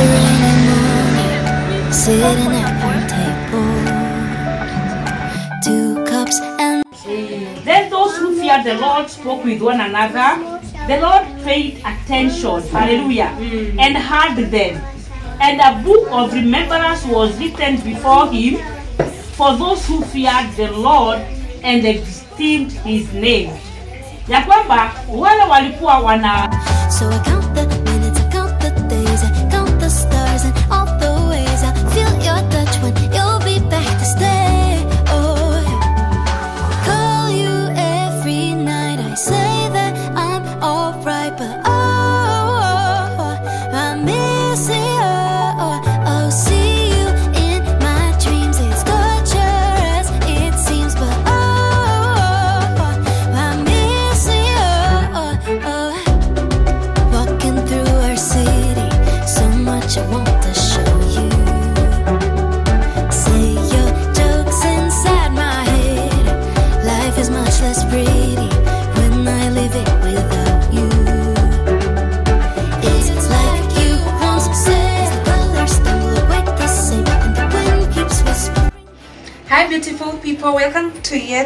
the morning, sitting at our table. Two cups and Then those who feared the Lord spoke with one another. The Lord paid attention, hallelujah, mm. and heard them. And a book of remembrance was written before him for those who feared the Lord and esteemed his name. Ya kwamba wale walikuwa wana So I count the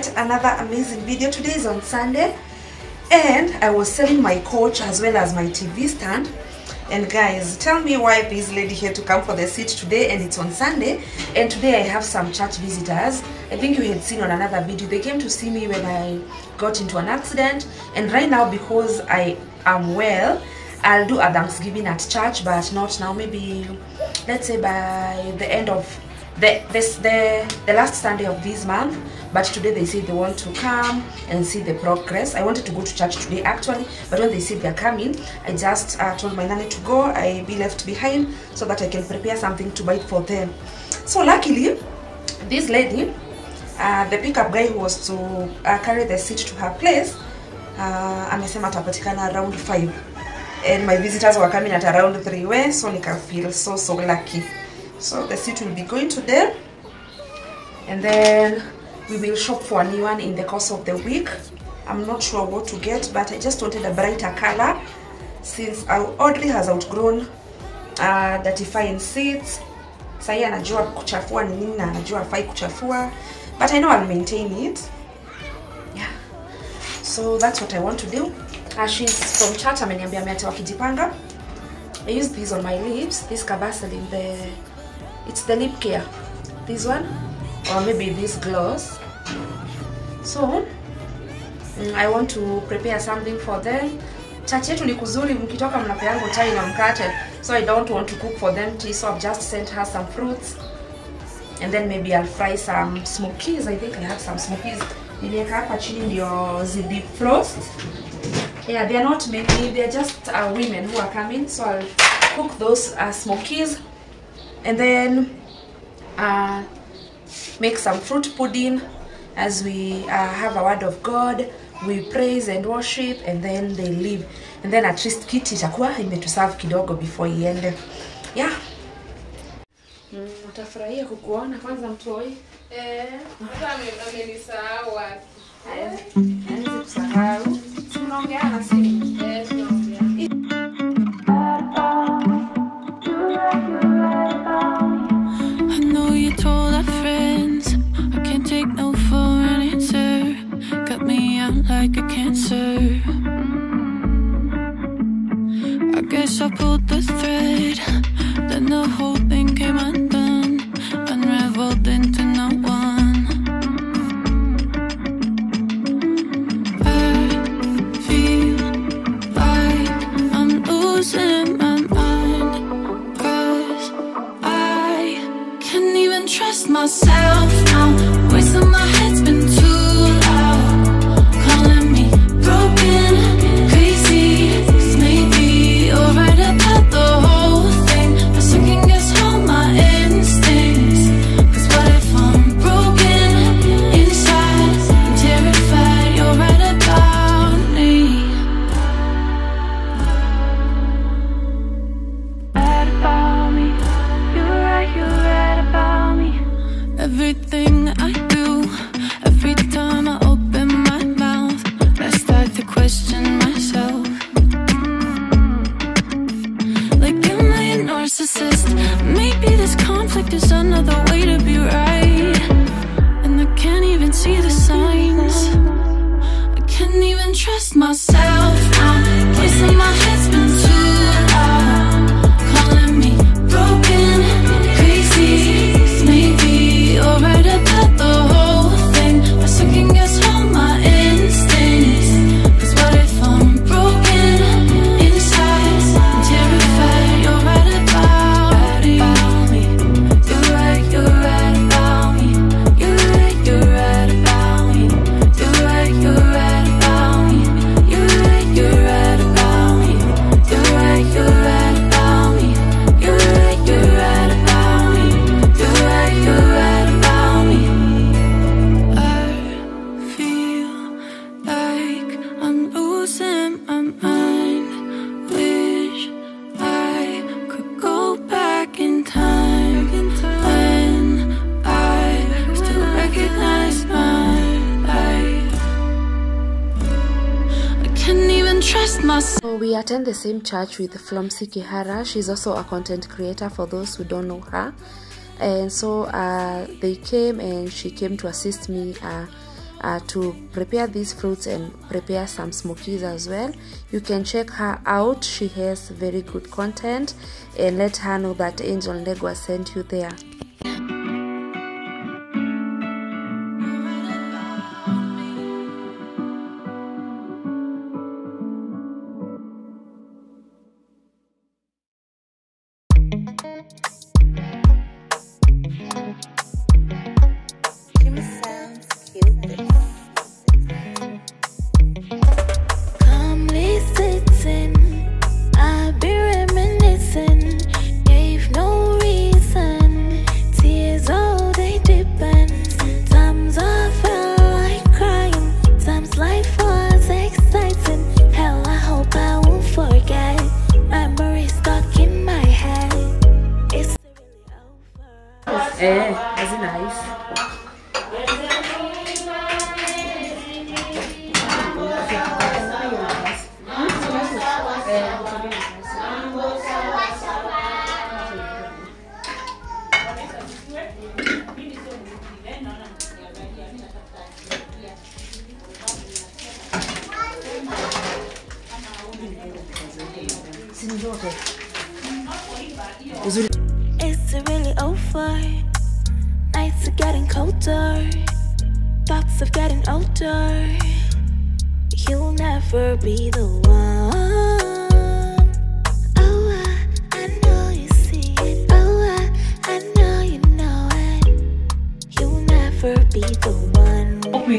yet another amazing video. Today is on Sunday and I was selling my couch as well as my TV stand. And guys, tell me why this lady here to come for the seat today and it's on Sunday. And today I have some church visitors. I think you had seen on another video. They came to see me when I got into an accident. And right now because I am well, I'll do a Thanksgiving at church, but not now. Maybe let's say by the end of the this the the last Sunday of this month. But today they said they want to come and see the progress. I wanted to go to church today actually, but when they said they're coming, I just uh, told my nanny to go. I be left behind so that I can prepare something to buy for them. So luckily, this lady, uh, the pickup guy who was to uh, carry the seat to her place, uh, atapatikana around 5 and my visitors were coming at around 3 way so nika feel so so lucky so the seat will be going to them and then we will shop for a new one in the course of the week. I'm not sure what to get but i just wanted a brighter color. Since our audrey has outgrown uh, dirtifying seats. Sahii anajua kuchafua ni nini na anajua afai kuchafua but i know i'll maintain it. Yeah. So that's what i want to do. Uh, she's from church ameniambia ameacha wakijipanga. I use these on my lips this in the it's the lip care this one or maybe this gloss so mm, i want to prepare something for them church yetu ni kuzuri mkitoka mnapeango chai na mkate so i don't want to cook for them tea so i've just sent her some fruits and then maybe I'll fry some smokies. I think I have some smokies. Niliweka hapa chini ndio zi frost Yeah, they are not many. They are just uh, women who are coming. So I'll cook those uh, smokies and then uh, make some fruit pudding as we uh, have a word of God. We praise and worship and then they leave. And then at least kiti itakuwa imetuserve kidogo before iende. Yeah. Mm, utafurahia kukuona kwanza mtoi. Eh, amenisahau wapi. Hawezi kusahau. Si unaongea na simu. Eh, like a cancer. I guess I pulled the thread, then the whole thing came undone, unraveled into no one. I feel like I'm losing my mind. Cause I can't even trust myself now. In my head's trust myself attend the same church with Flomsi Kihara. She's also a content creator for those who don't know her. And so uh, they came and she came to assist me uh, uh, to prepare these fruits and prepare some smokies as well. You can check her out. She has very good content and let her know that Angel Ndegwa sent you there.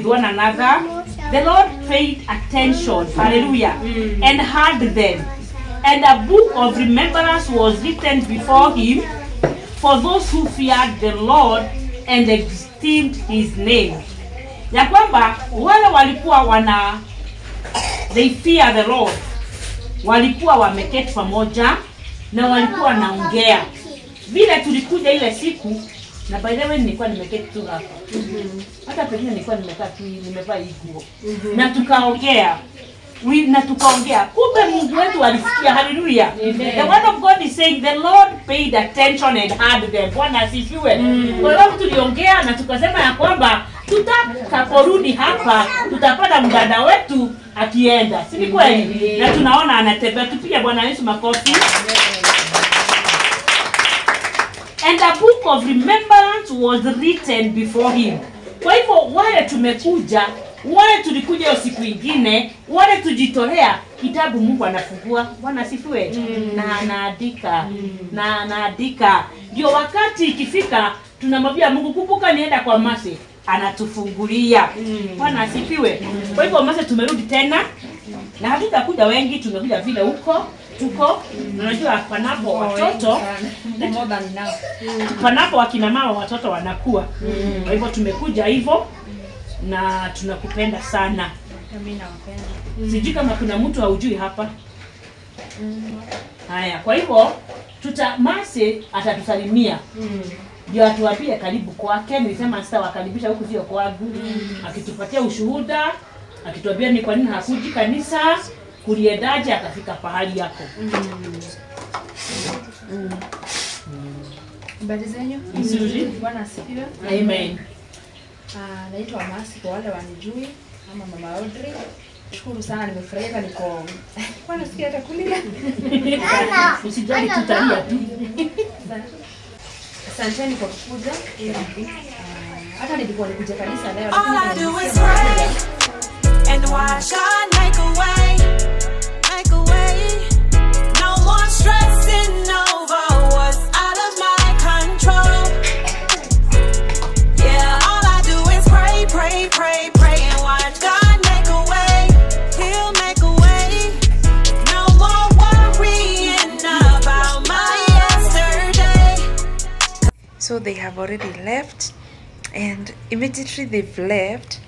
With one another. The Lord paid attention, hallelujah, and heard them. And a book of remembrance was written before him for those who feared the Lord and esteemed his name. Ya kwamba wale walikuwa wana they fear the Lord walikuwa wameketi pamoja na walikuwa wanaongea vile tulikuja ile siku na by the way nilikuwa nimeketi tu hapa. Hata pengine nilikuwa nimekaa tu nimevaa hii nguo. Na tukaongea. We, na tukaongea. Kumbe mungu wetu alisikia. Haleluya the word of god is saying the lord paid attention and heard them. Bwana asifiwe. Kwa sababu tuliongea na tukasema ya kwamba tutakaporudi hapa tutapata mdada wetu akienda. Si ni kweli? Na tunaona anatembea. Tupige bwana yesu makofi and a book of remembrance was written before him. Kwa hivyo wale tumekuja wale tulikuja hiyo siku ingine wale tujitolea kitabu mungu anafungua bwana asifiwe. Na anaandika. Mm. na anaandika. Ndio wakati ikifika tunamwambia mungu kumbuka nienda kwa mase anatufungulia. Bwana asifiwe. Kwa hivyo mase tumerudi tena. Na hatutakuja wengi tumekuja vile huko tuko unajua panapo watoto panapo wakina mama watoto wanakuwa kwa hivyo tumekuja hivyo na tunakupenda sana. Sijui kama kuna mtu haujui hapa. Haya kwa hivyo tuta masi atatusalimia. Ndio atuwapie karibu kwake. Nilisema sitawakaribisha huku sio kwangu. Akitupatia ushuhuda akituambia ni kwa nini hakuji kanisa kuliendaje akafika pahali yako Habari zenyu? Nzuri. Bwana asifiwe. amen Ah, naitwa Masi kwa wale wanijui ama Mama Audrey. Shukuru sana nimefurahia hata niko kwa nasikia hata kulia. usijali tutalia tu Asanteni kwa kukuja. Ah, Hata nilikuwa nikuja kanisa leo they have already left, and immediately they've left.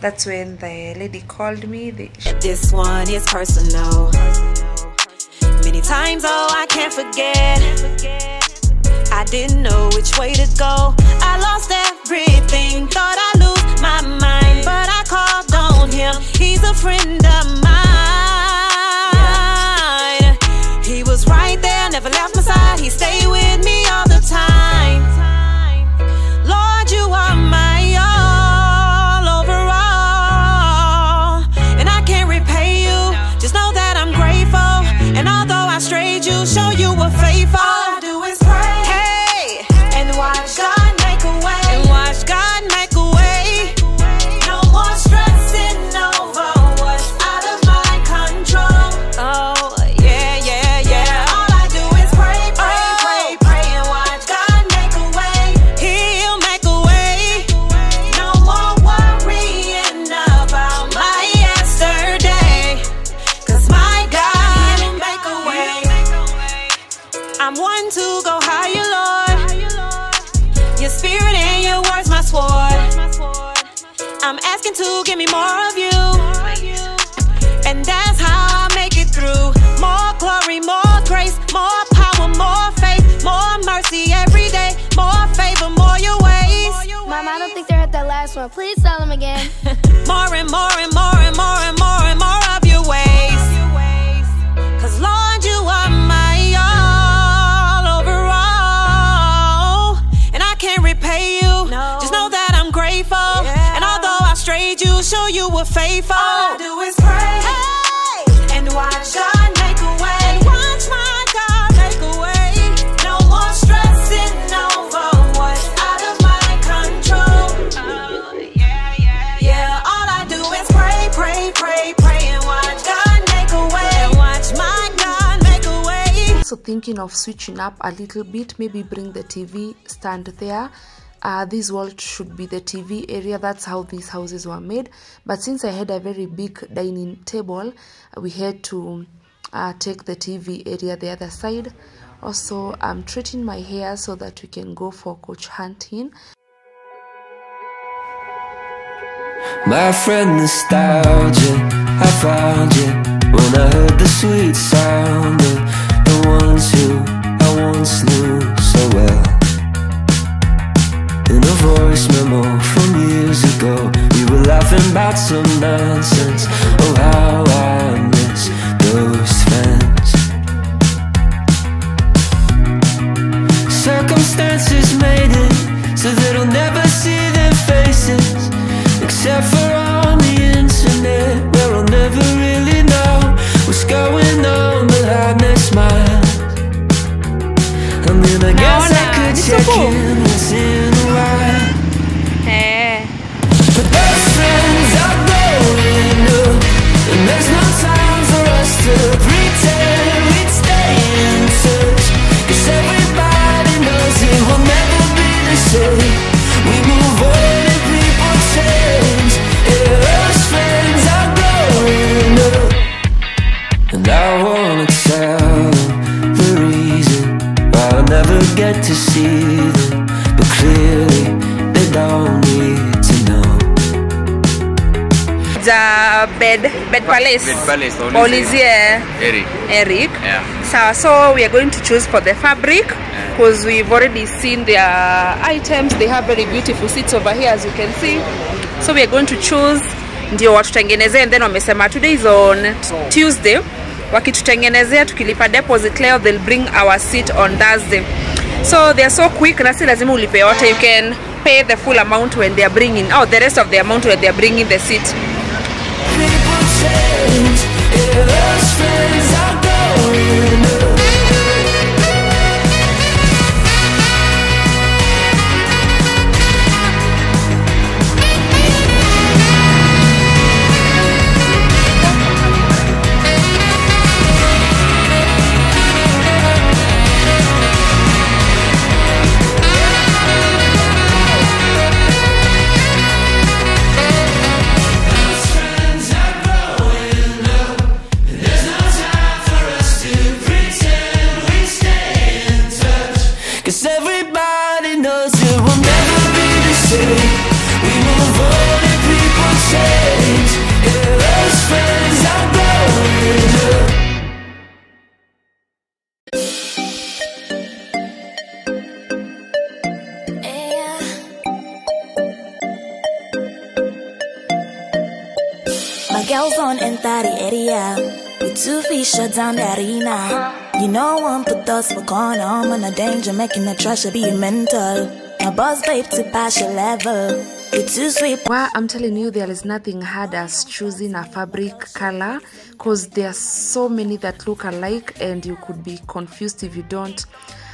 That's when the lady called me. This one is personal. Many times, oh, I can't forget. I didn't know which way to go. I lost everything, thought I lose my mind, but I called on him. He's a friend of mine. To give me more of you. And that's how I make it through. More glory, more grace, more power, more faith, more mercy every day, more favor, more your ways. Mom, I don't think they heard that last one. Please tell them again. More and more and more strayed, you show you were faithful. All I do is pray. And watch God make a way. And watch my God make a way. No more stressing over what's out of my control. Yeah, all I do is pray, pray, pray, pray, and watch God make a way. And watch my God make a way. also thinking of switching up a little bit maybe bring the tv stand there uh, this wall should be the tv area. That's how these houses were made. But since i had a very big dining table we had to uh, take the tv area the other side. Also i'm treating my hair so that we can go for coach hunting. My friend nostalgia, I found you. When I heard the sweet sound of the ones who I once knew so well. Voice memo from years ago, we were laughing about some nonsense. Oh, how I miss those friends. Circumstances palace Bed Palace. Olivier Eric. Eric Yeah. so so we are going to choose for the fabric because yeah. we've already seen their items they have very beautiful seats over here as you can see so we are going to choose ndio watutengenezee and then wamesema today is on Tuesday wakitutengenezea tukilipa deposit leo they'll bring our seat on Thursday so they are so quick na si lazima ulipe yote you can pay the full amount when they are bringing oh the rest of the amount when they are bringing the seat change. Yeah, those friends are going. Change. girls on in that area. With two feet shut down the arena. You know one put us for corner. I'm in a danger, making the trash be mental. My boss babe to pass your level. Well, I'm telling you, there is nothing hard as choosing a fabric color because there are so many that look alike, and you could be confused if you don't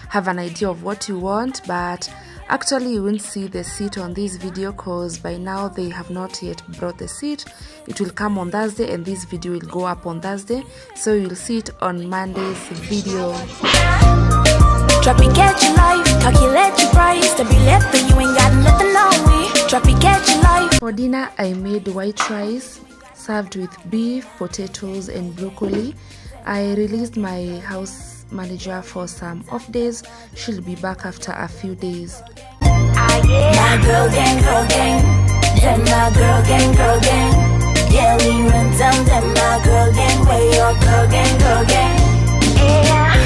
have an idea of what you want. But actually, you won't see the seat on this video because by now they have not yet brought the seat. It will come on Thursday, and this video will go up on Thursday, so you'll see it on Monday's video. Drop it, get your life, calculate your price. To be left, you ain't got nothing on me. Drop it, get your life. For dinner, I made white rice served with beef, potatoes, and broccoli. I released my house manager for some off days. She'll be back after a few days. Yeah.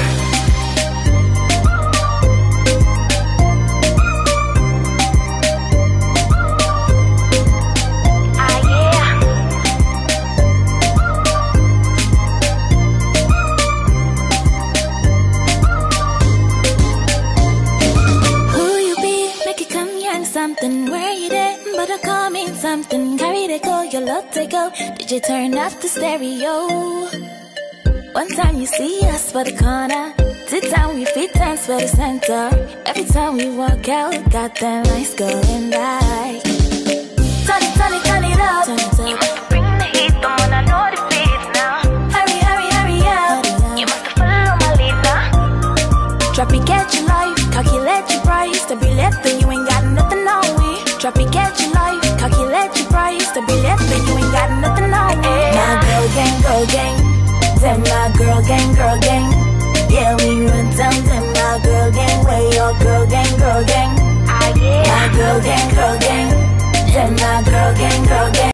Up the stereo? One time you see us for the corner. Sit down, we fit dance for the center. Every time we walk out, got that lights going right. Gang, girl gang. Yeah, we run down them my girl gang. Where your girl gang, girl gang. Ah, my girl gang, girl gang. Them my girl gang, girl gang.